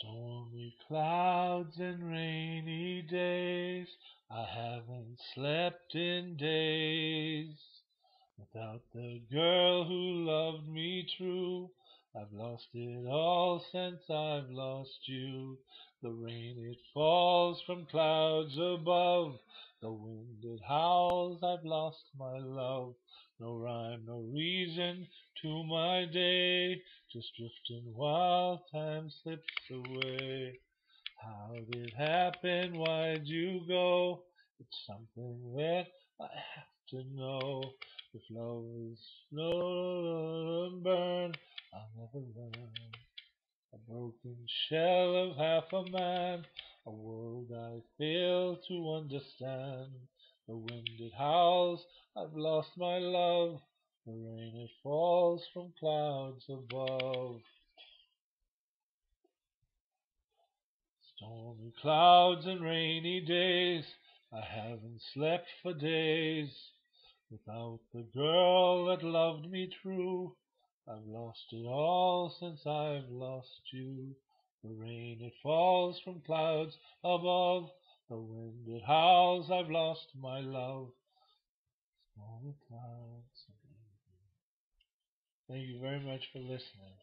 Stormy clouds and rainy days, I haven't slept in days. Without the girl who loved me true, I've lost it all since I've lost you. The rain it falls from clouds above, the wind it howls, I've lost my love. No rhyme, no reason to my day, just drifting while time slips away. How did it happen? Why'd you go? It's something that I have to know. If love is slow and burn, I'll never learn. A broken shell of half a man, a world I fail to understand. The wind it howls, I've lost my love. The rain it falls from clouds above. Stormy clouds and rainy days, I haven't slept for days. Without the girl that loved me true, I've lost it all since I've lost you. The rain it falls from clouds above, the wind it howls, I've lost my love. Stormy clouds. Thank you very much for listening.